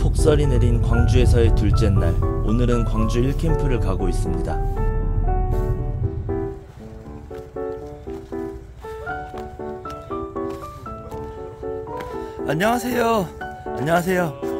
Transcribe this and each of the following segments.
폭설이 내린 광주에서의 둘째 날 오늘은 광주 1캠프를 가고 있습니다. 안녕하세요. 안녕하세요.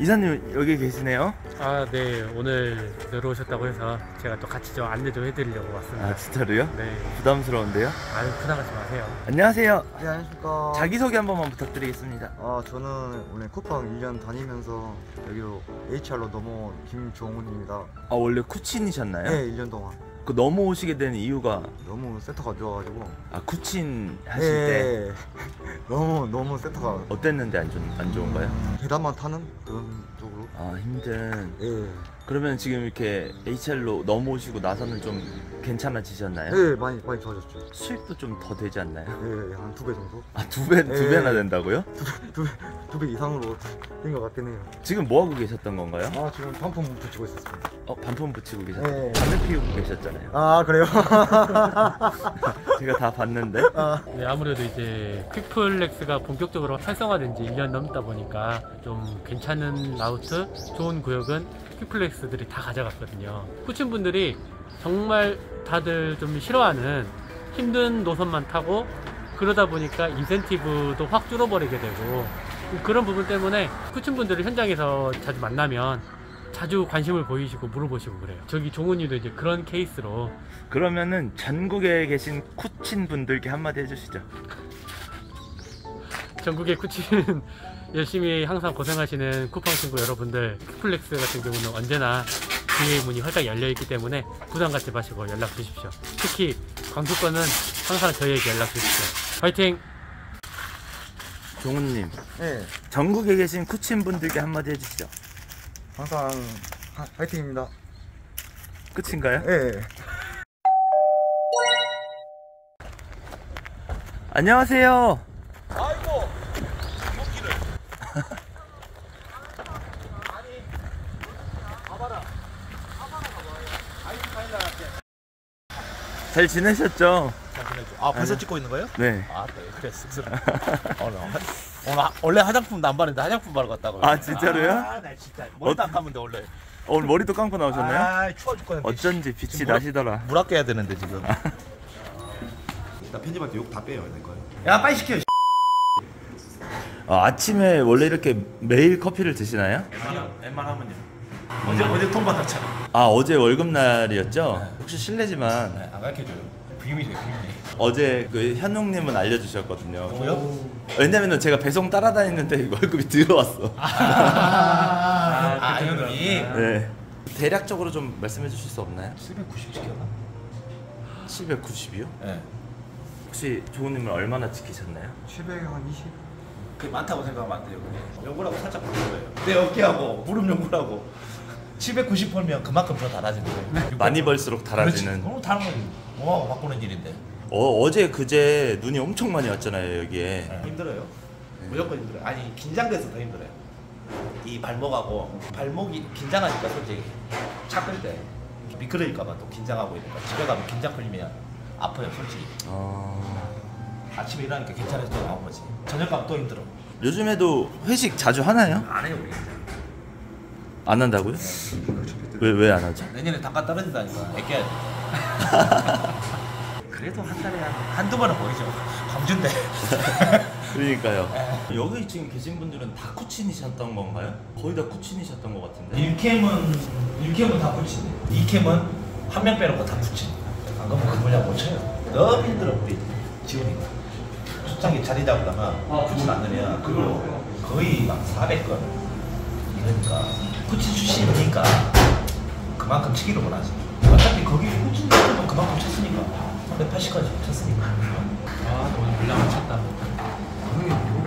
이사님 여기 계시네요 아, 네. 오늘 내려오셨다고 해서 제가 또 같이 좀 안내 좀 해드리려고 왔습니다. 아 진짜로요? 네. 부담스러운데요? 아유, 부담하지 마세요. 안녕하세요 네, 안녕하십니까. 자기소개 한 번만 부탁드리겠습니다 아, 저는 오늘 쿠팡 1년 다니면서 여기로 HR로 넘어온 김종훈입니다. 아 원래 쿠친이셨나요? 네, 1년 동안. 그 넘어오시게 된 이유가 너무 세터가 좋아가지고. 아 쿠친 하실 때 네. 너무, 너무 세터가 어땠는데 안, 좋, 안 좋은가요? 계단만 타는 그런 쪽으로. 아 힘든 예. 그러면 지금 이렇게 HR로 넘어오시고 나서는 좀 괜찮아지셨나요? 네, 많이, 많이 좋아졌죠. 수입도 좀 더 되지 않나요? 예, 한두 배 정도? 아 두 배 두 네. 배나 된다고요? 두 배, 두 배 이상으로 된 것 같긴 해요. 지금 뭐 하고 계셨던 건가요? 아, 지금 반품 붙이고 있었습니다. 어 반품 붙이고 계셨 네. 담배 피우고 계셨잖아요. 아, 그래요? 제가 다 봤는데 네, 아무래도 이제 퀵플렉스가 본격적으로 활성화된 지 1년 넘다 보니까 좀 괜찮은 라우트, 좋은 구역은 퀵플렉스들이 다 가져갔거든요. 후친 분들이 정말 다들 좀 싫어하는 힘든 노선만 타고 그러다 보니까 인센티브도 확 줄어버리게 되고 그런 부분 때문에 후친 분들을 현장에서 자주 만나면 자주 관심을 보이시고 물어보시고 그래요. 저기 종훈이도 이제 그런 케이스로 그러면은 전국에 계신 쿠친 분들께 한마디 해주시죠. 전국의 쿠친 열심히 항상 고생하시는 쿠팡 친구 여러분들 퀵플렉스 같은 경우는 언제나 기회의 문이 활짝 열려 있기 때문에 부담 갖지 마시고 연락 주십시오. 특히 광주권은 항상 저희에게 연락 주십시오. 파이팅! 종훈님 네, 전국에 계신 쿠친 분들께 한마디 해주시죠. 항상 하, 화이팅입니다. 끝인가요? 예. 안녕하세요. 잘 지내셨죠? 아 벌써 찍고 있는 거예요? 네. 아 네, 그래 쑥스러. 오늘 오늘 하- 원래 화장품도 안 바르는데 화장품 바르고 왔다고. 아, 진짜로요? 아나 진짜 머리도 안 감는데 원래. 오늘 머리도 감고 나오셨나요? 아 추워 죽겠는데. 어쩐지 빛이 물- 나시더라. 물 아껴야 되는데 지금. 나 편집할 때 욕 다 빼요 내 거예요. 야 빨리 시켜. 아, 아침에 원래 이렇게 매일 커피를 드시나요? 웬만하면요. 어제 어제 통 받았잖아. 아 어제 월급 날이었죠? 혹시 실례지만 네, 안 가르쳐줘요. 비밀이에요 비밀. 어제 그 현웅님은 알려주셨거든요. 뭐요? 왜냐면은 제가 배송 따라다니는데 월급이 들어왔어. 아, 아 형님이 네. 대략적으로 좀 말씀해 주실 수 없나요? 790 시켰나? 790이요? 네. 혹시 조우님은 얼마나 지키셨나요? 700, 한 20? 그게 많다고 생각하면 안 돼요. 그게. 연구라고 살짝 바꾼 거예요. 내 어깨하고 무릎 연구라고. 790 벌면 그만큼 더 달아지는 거예요. 많이 벌수록 달아지는. 너무 다른 거지. 뭐하고 바꾸는 일인데. 어, 어제 그제 눈이 엄청 많이 왔잖아요 여기에. 힘들어요. 무조건 힘들어요. 아니 긴장돼서 더 힘들어요. 이 발목하고 발목이 긴장하니까 솔직히 차끌 때 미끄러질까봐 또 긴장하고 있는 거야. 집에 가면 긴장 풀리면 아파요 솔직히. 어... 아침에 일어나니까 괜찮아서 또 나온 거지. 저녁 가면 또 힘들어. 요즘에도 회식 자주 하나요? 안 해요 우리. 안 한다고요? 왜 왜 안 하죠? 내년에 단가 떨어진다니까 애껴야 돼. 그래도 한 달에 한, 한두 번은 보이죠. 광주인데. 그러니까요. 여기 지금 계신 분들은 다 쿠친이셨던 건가요? 거의 다 쿠친이셨던 것 같은데. 1캠은 1캠은 다 붙이네. 2캠은 한 명 빼놓고 다 붙이네. 안 그러면 그 분야 못 쳐요. 너무 힘들어 우리 지훈이가. 출장에 자리 잡으다가 붙이면 안 되면 그걸로 거의 막 400건 이러니까 붙이 출신이니까 그만큼 치기를 원하지. 어차피 거기 사람은 그만큼 쳤으니까 380까지 쳤으니까. 아, 오늘 물량을 찼다.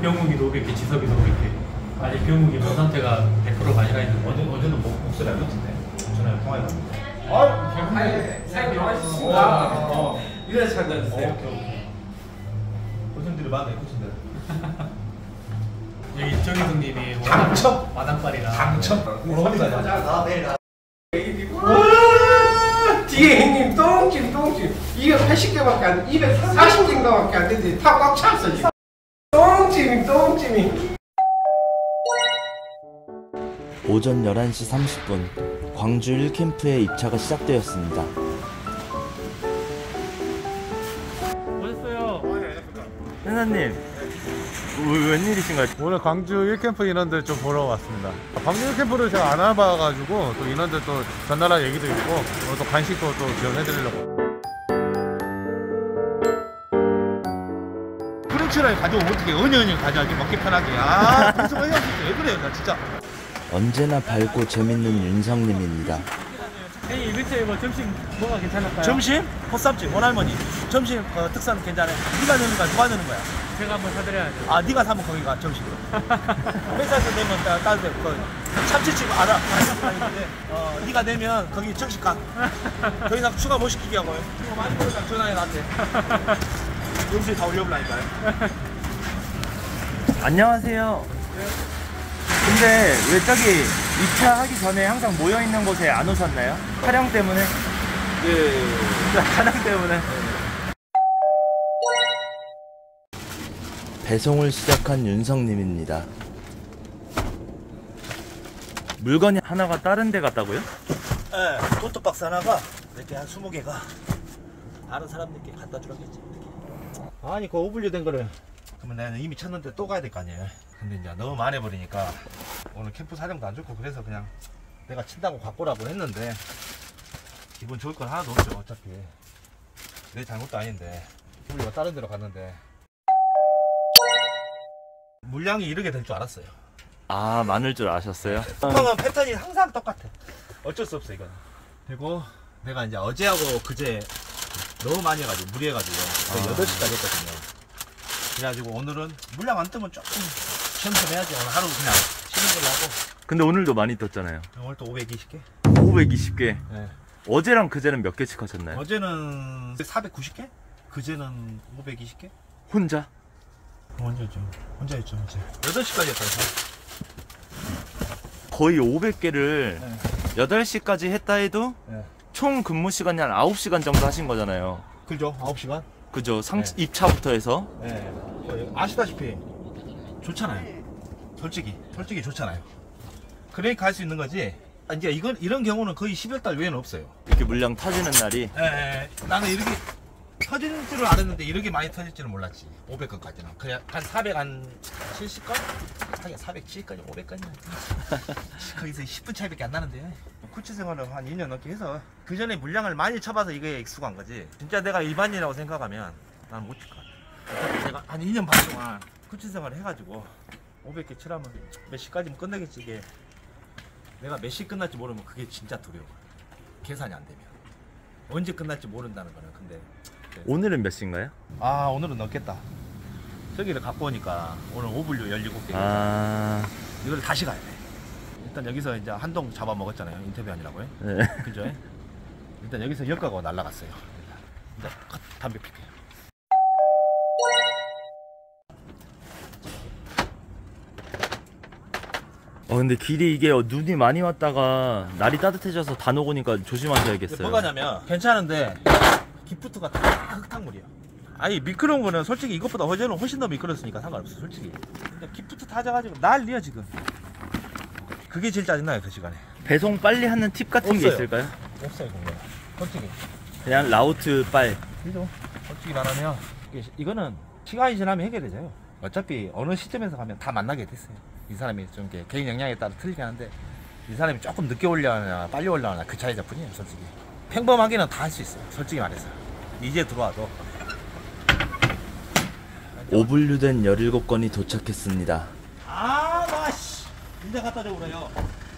병욱이도 500개, 지석이도 500개. 아직 병욱이 본 상태가 100%가 아니라 있는데. 어제 어제는 목, 목소리 안 듣던데. 전화에 통화해봤는데. 이래서 잘 됐어요. 고생들이 많네 여기 이정희성님이 당첨! 마당발이라. 당첨. 뒤에 형님 똥집 똥집 이 280개밖에 안 돼. 240개인가밖에 안 되지. 다꽉 찼어 지금. 똥찜이 똥찜이. 오전 11시 30분 광주 1캠프의 입차가 시작되었습니다. 오셨어요. 회사님 웬일이신가요? 오늘 광주 1캠프 인원들 좀 보러 왔습니다. 광주 1캠프를 제가 안 와봐가지고 또 인원들 또 전달할 얘기도 있고 오늘 또 간식도 또 지원해드리려고. 프렌치를 가져오면 어떻게 은연히 가져가지 먹기 편하게. 아, 그래서 왜왜 그래요, 나 진짜. 언제나 밝고 재밌는 윤성님입니다. 형님 근처에 뭐 점심 뭐가 괜찮을까요? 점심? 헛삼집 원할머니. 점심 그 특산 괜찮아. 네가 넣는 거야, 누가 넣는 거야? 제가 한번 사드려야죠. 아, 네가 사면 거기가 점심으로. 회사에서 내면 따- 따뜻해. 그 참치집 알아. 알았는데, 어, 네가 내면 거기 정식 가. 더 이상 추가 못 시키게 하고요. 이거 많이 먹으면 전화해 나한테. 음식 다 올려보라니까요. 안녕하세요. 근데 왜 저기 입차 하기 전에 항상 모여 있는 곳에 안 오셨나요? 촬영 때문에? 예. 촬영 때문에. 배송을 시작한 윤성님입니다. 물건이 하나가 다른 데 갔다고요? 예, 토트박스 하나가 이렇게 한 20개가 아는 사람들께 갖다 주라겠지. 아니, 그 오분류 된 거를. 그러면 내가 이미 쳤는데 또 가야 될 거 아니에요. 근데 이제 너무 많이 버리니까 오늘 캠프 사정도 안 좋고 그래서 그냥 내가 친다고 갖고 오라고 했는데 기분 좋을 건 하나도 없죠, 어차피. 내 잘못도 아닌데. 오분류가 다른 데로 갔는데. 물량이 이렇게 될 줄 알았어요. 아, 많을 줄 아셨어요? 쿠팡은 패턴이 항상 똑같아. 어쩔 수 없어 이건. 그리고 내가 이제 어제하고 그제 너무 많이 해가지고 무리해가지고 거의 아. 8시까지 했거든요. 그래가지고 오늘은 물량 안 뜨면 조금 쉬엄쉬엄해야지. 오늘 하루 그냥 쉬는 걸로 하고 근데 오늘도 많이 떴잖아요. 오늘 또 520개. 520개. 네. 어제랑 그제는 몇 개씩 하셨나요? 어제는 490개? 그제는 520개? 혼자? 혼자죠. 혼자였죠, 어제. 8시까지 했다니까. 거의 500개를 네. 8시까지 했다 해도 네. 총 근무 시간이 한 9시간 정도 하신 거잖아요. 그죠? 9시간? 그죠? 상 네. 입차부터 해서. 네. 아시다시피 좋잖아요. 솔직히 솔직히 좋잖아요. 그러니까 할 수 있는 거지. 아, 이제 이건 이런 경우는 거의 12월 달 외에는 없어요. 이렇게 물량 터지는 날이 예, 나는 이렇게 터질 줄을 알았는데 이렇게 많이 터질 줄은 몰랐지. 500건까지는. 그냥 한 400, 한 70건? 하긴 407건이 500건이야. 거기서 10분 차이밖에 안 나는데. 코치 생활을 한 2년 넘게 해서 그 전에 물량을 많이 쳐봐서 이게 익숙한 거지. 진짜 내가 일반인이라고 생각하면 난 못 칠 것 같아. 제가 한 2년 반 동안 코치 생활을 해가지고 500개 치라면 몇 시까지면 끝나겠지 이게. 내가 몇 시 끝날지 모르면 그게 진짜 두려워. 계산이 안 되면. 언제 끝날지 모른다는 거는 근데 오늘은 몇 시인가요? 아 오늘은 넣겠다. 저기를 갖고 오니까 오늘 오분류 17개. 아, 이걸 다시 가야 돼. 일단 여기서 이제 한동 잡아먹었잖아요. 인터뷰 아니라고요? 네. 그죠? 일단 여기서 역가고 날라갔어요. 일단 컷, 담배 피게 어 근데 길이 이게 눈이 많이 왔다가 날이 따뜻해져서 다 녹으니까 조심하셔야겠어요. 뭐가냐면 괜찮은데 기프트가 다 흙탕물이야 아니 미끄러운 거는 솔직히 이것보다 어제는 훨씬 더 미끄러웠으니까 상관없어 솔직히 근데 기프트 타져가지고 난리야 지금 그게 제일 짜증나요 그 시간에 배송 빨리 하는 팁 같은 게 없어요. 있을까요? 없어요 그거 솔직히 그냥 라우트 빨. 그죠? 솔직히 말하면 이게 이거는 시간이 지나면 해결되져요. 어차피 어느 시점에서 가면 다 만나게 됐어요. 이 사람이 좀 이렇게 개인 역량에 따라 틀리긴 한데 이 사람이 조금 늦게 올려하냐 빨리 올려하냐 그 차이자 뿐이에요 솔직히. 평범하게는 다 할 수 있어요. 솔직히 말해서. 이제 들어와도 오분류된 17건이 도착했습니다. 아 나씨 문제 갖다 줘 그래요.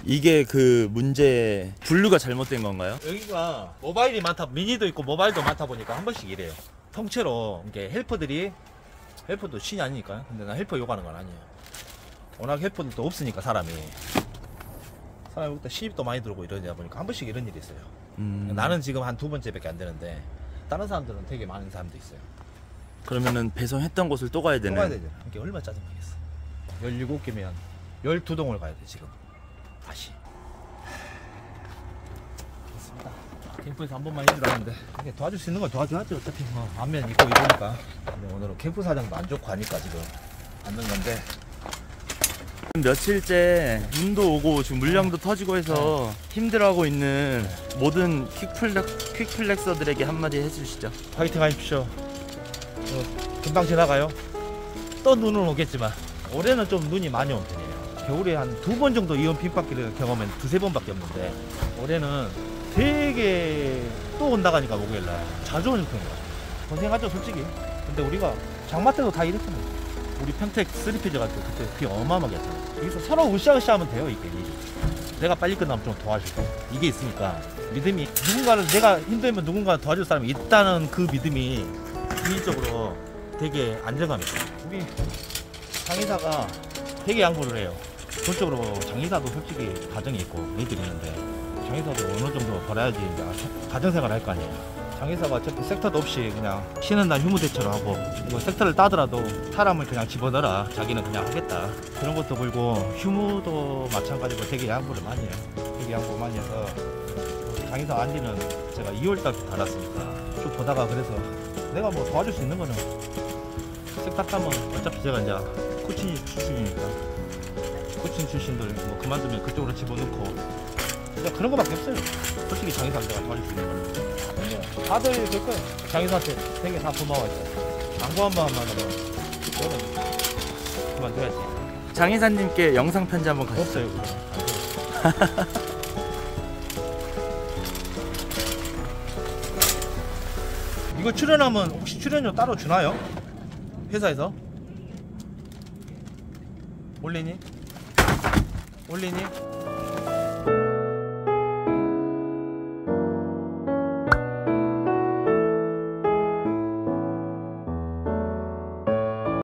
이게 그 문제 분류가 잘못된 건가요? 여기가 모바일이 많다 미니도 있고 모바일도 많다 보니까 한 번씩 이래요. 통째로 이게 헬퍼들이 헬퍼도 신이 아니니까요. 근데 나 헬퍼 욕하는 건 아니에요. 워낙 헬퍼들도 없으니까 사람이 사람이 그때 시입도 많이 들고 이러다 보니까 한 번씩 이런 일이 있어요. 음, 나는 지금 한 두 번째밖에 안 되는데 다른 사람들은 되게 많은 사람도 있어요. 그러면은 배송했던 곳을 또 가야 또 되는. 가야 되잖아. 이게 얼마나 짜증나겠어. 17개면 12동을 가야 돼 지금. 다시. 됐습니다. 캠프에서 한 번만 힘들었는데 이게 도와줄 수 있는 건 도와줘야죠 어차피 뭐 안면 있고 이러니까 근데 오늘은 캠프 사장도 안 좋고 하니까 지금 앉는 건데 며칠째 눈도 오고 지금 물량도 터지고 해서 힘들어하고 있는 모든 퀵플렉, 퀵플렉서들에게 한마디 해주시죠. 파이팅 하십시오. 어, 금방 지나가요. 또 눈은 오겠지만 올해는 좀 눈이 많이 온 편이에요. 겨울에 한 두 번 정도 이온 빈바퀴를 경험한 두세 번밖에 없는데 올해는 되게 또 온다 가니까 목요일날 자주 오는 편이에요. 고생하죠 솔직히. 근데 우리가 장마 때도 다 이랬잖아요 우리 평택 쓰리피즈 갈때 그때 비 어마어마하게 했잖아요. 여기서 서로 으쌰으쌰 하면 돼요 이게. 내가 빨리 끝나면 좀 도와주고. 이게 있으니까 믿음이 누군가를 내가 힘들면 누군가 도와줄 사람이 있다는 그 믿음이 개인적으로 되게 안정감이 있어요. 우리 장의사가 되게 양보를 해요. 전적으로 장의사도 솔직히 가정이 있고 애들이 있는데 장의사도 어느 정도 벌어야지 가정생활 할 거 아니에요 장의사가 어차피 섹터도 없이 그냥 쉬는 날 휴무 대처를 하고 이거 섹터를 따더라도 사람을 그냥 집어넣어라. 자기는 그냥 하겠다. 그런 것도 보이고 휴무도 마찬가지고 되게 양보를 많이 해요. 되게 양보 많이 해서 장의사 안디는 제가 2월달부터 달았으니까 쭉 보다가 그래서 내가 뭐 도와줄 수 있는 거는 섹터 따면 어차피 제가 이제 코칭 출신이니까 코칭 출신들 뭐 그만두면 그쪽으로 집어넣고 그냥 그런 거밖에 없어요 솔직히 장의사 제가 도와줄 수 있는 거는 근데 다들 그럴 거예요 장의사한테 되게 다 고마워했어요 광고 한 번만으로 저는 그만둬야지 장의사님께 영상 편지 한번 가시죠. 없어요 이거 출연하면 혹시 출연료 따로 주나요? 회사에서? 올리니? 올리니?